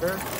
sure.